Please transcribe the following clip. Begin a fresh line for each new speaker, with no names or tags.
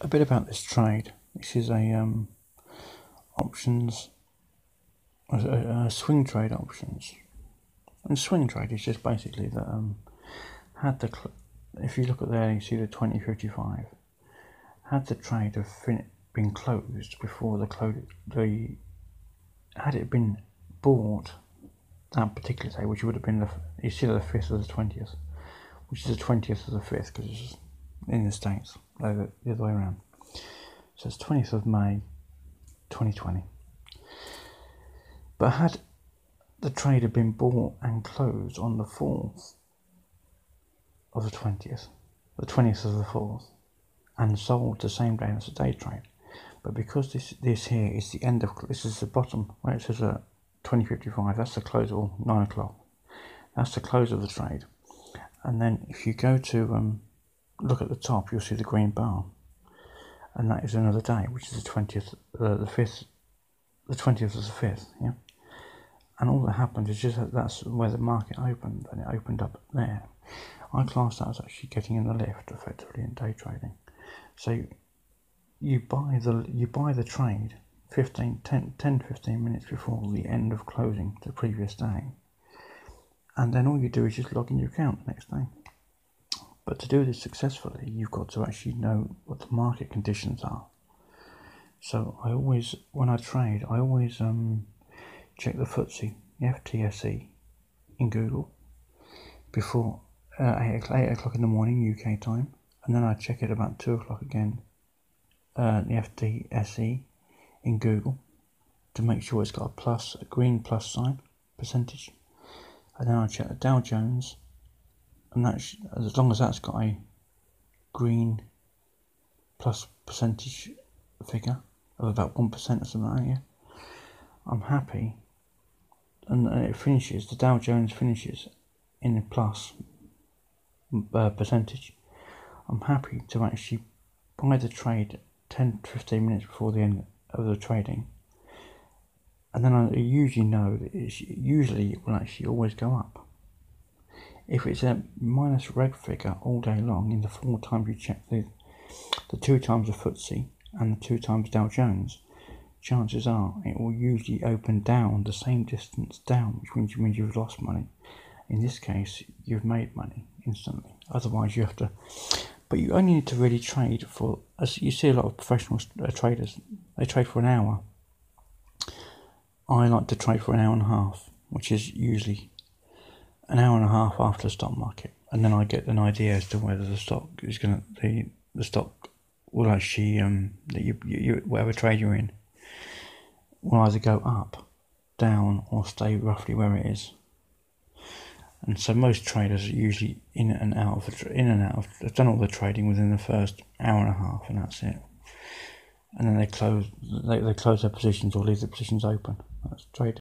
a bit about this trade. This is a um, options, a, a swing trade options. And swing trade is just basically that um, had the, if you look at there, you see the 2055, had the trade have been closed before the close, the, had it been bought that particular day, which would have been the, you see the 5th or the 20th, which is the 20th of the 5th, because it's in the States, the other way around. So it's 20th of May 2020. But had the trade had been bought and closed on the 4th of the 20th, the 20th of the 4th, and sold the same day as the day trade. But because this this here is the end of this is the bottom where it says uh, 2055, that's the close or 9 o'clock. That's the close of the trade. And then if you go to um, look at the top, you'll see the green bar and that is another day, which is the 20th, uh, the 5th, the 20th of the 5th, yeah? And all that happened is just that that's where the market opened, and it opened up there. I class that as actually getting in the lift, effectively, in day trading. So you buy the you buy the trade 15, 10, 10 15 minutes before the end of closing the previous day, and then all you do is just log in your account the next day. But to do this successfully, you've got to actually know what the market conditions are. So I always, when I trade, I always um, check the FTSE, FTSE in Google before uh, 8, 8 o'clock in the morning UK time, and then I check it about 2 o'clock again, uh, the FTSE in Google to make sure it's got a plus, a green plus sign percentage, and then I check the Dow Jones and that's as long as that's got a green plus percentage figure of about one percent or something like that, I'm happy. And, it finishes. The Dow Jones finishes in a plus uh, percentage. I'm happy to actually buy the trade 10 15 minutes before the end of the trading and then I usually know that it's usually it will actually always go up if it's a minus red figure all day long in the four times you check the, the two times the FTSE and the two times Dow Jones, chances are it will usually open down the same distance down, which means, means you've lost money. In this case, you've made money instantly. Otherwise, you have to. But you only need to really trade for. As you see, a lot of professional uh, traders they trade for an hour. I like to trade for an hour and a half, which is usually an hour and a half after the stock market, and then I get an idea as to whether the stock is going to the the stock will actually um that you, you whatever trade you're in will either go up, down, or stay roughly where it is. And so most traders are usually in and out of in and out of they've done all the trading within the first hour and a half, and that's it. And then they close they, they close their positions or leave the positions open. That's trading.